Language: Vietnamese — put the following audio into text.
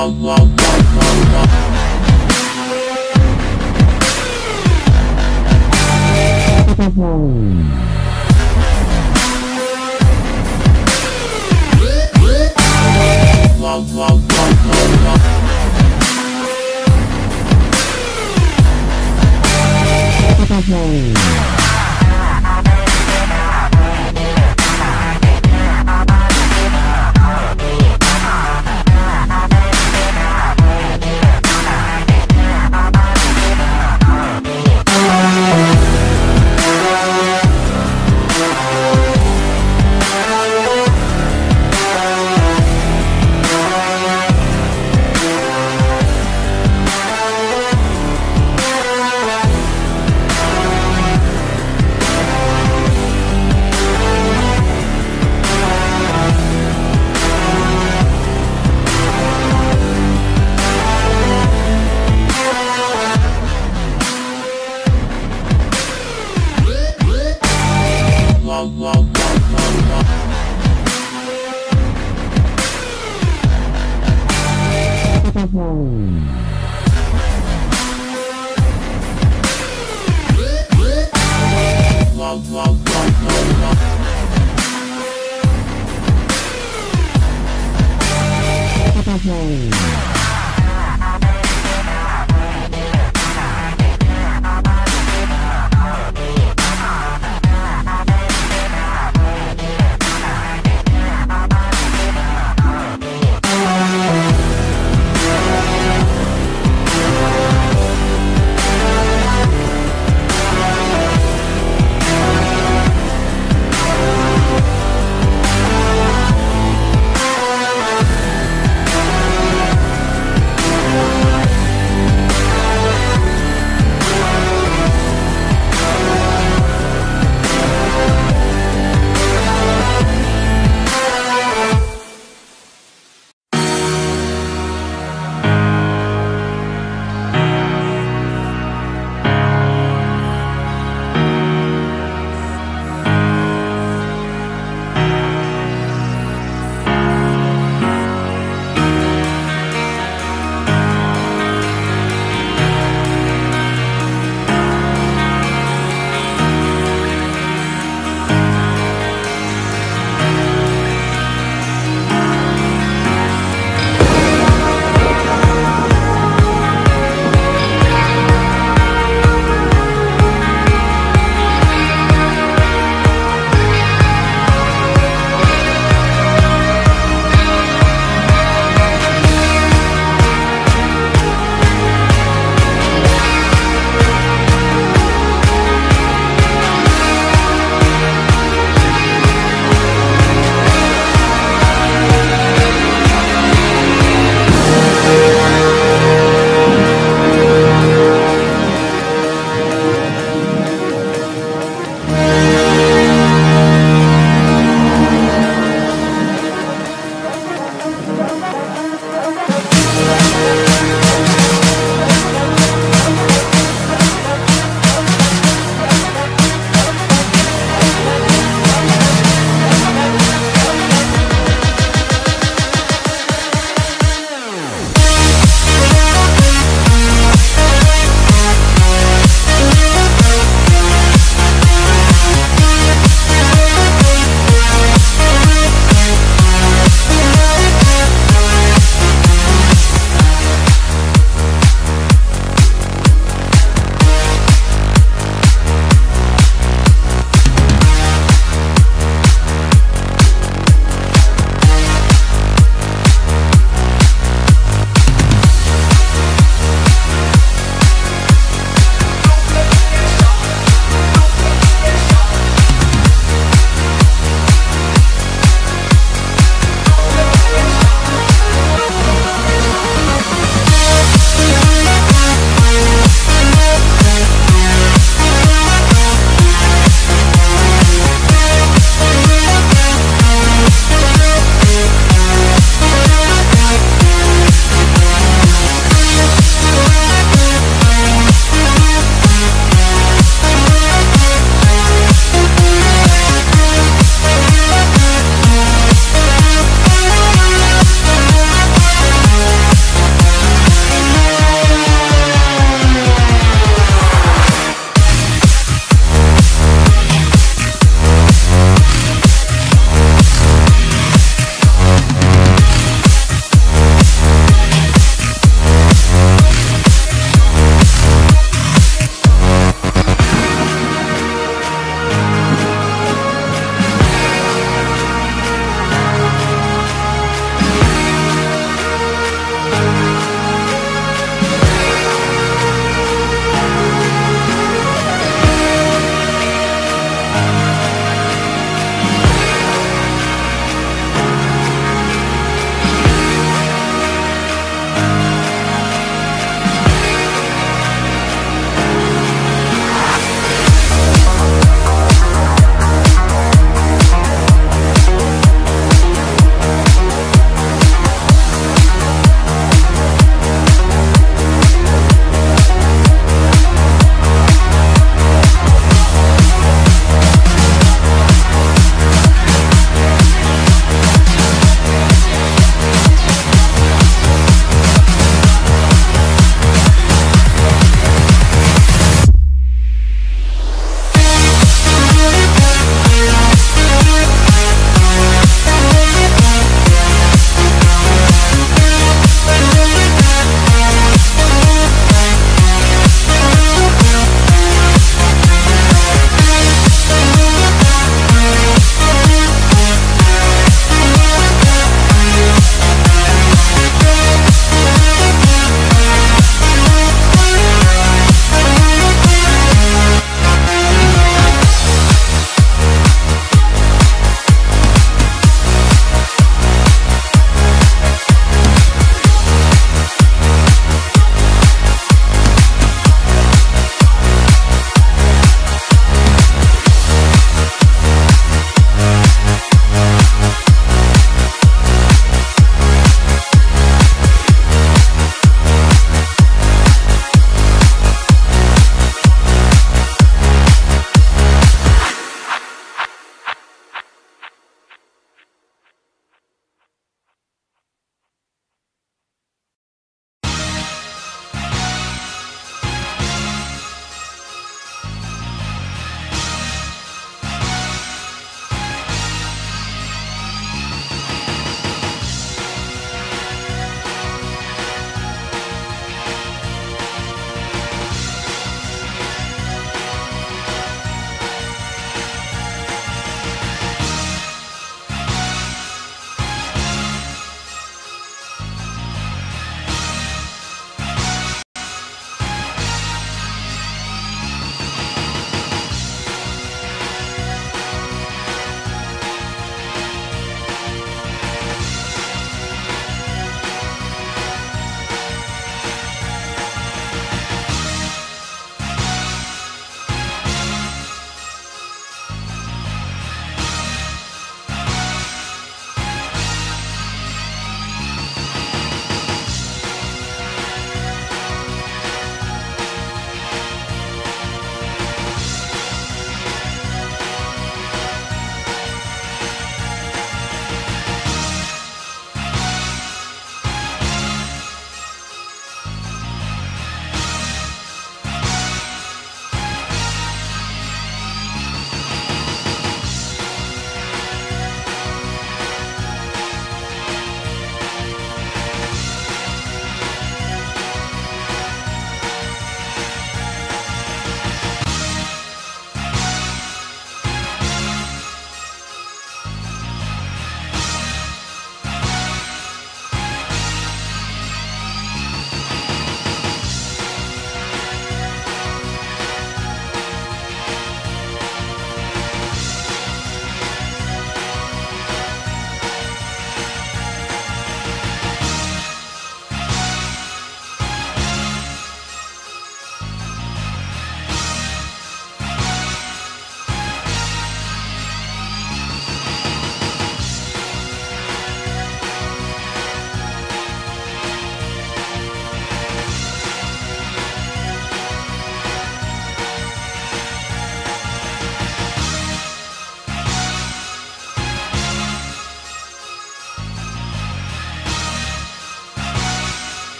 Wow,